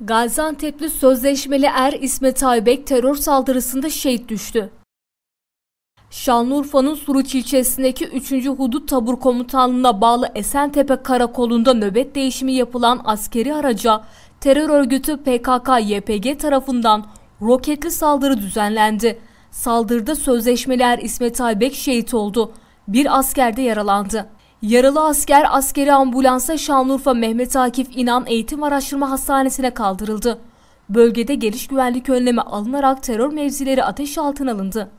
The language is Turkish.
Gaziantep'li sözleşmeli er İsmet Aybek terör saldırısında şehit düştü. Şanlıurfa'nın Suruç ilçesindeki 3. Hudut Tabur Komutanlığı'na bağlı Esentepe Karakolu'nda nöbet değişimi yapılan askeri araca terör örgütü PKK-YPG tarafından roketli saldırı düzenlendi. Saldırıda sözleşmeli er İsmet Aybek şehit oldu. Bir asker de yaralandı. Yaralı asker askeri ambulansa Şanlıurfa Mehmet Akif İnan Eğitim Araştırma Hastanesi'ne kaldırıldı. Bölgede geliş güvenlik önlemi alınarak terör mevzileri ateş altına alındı.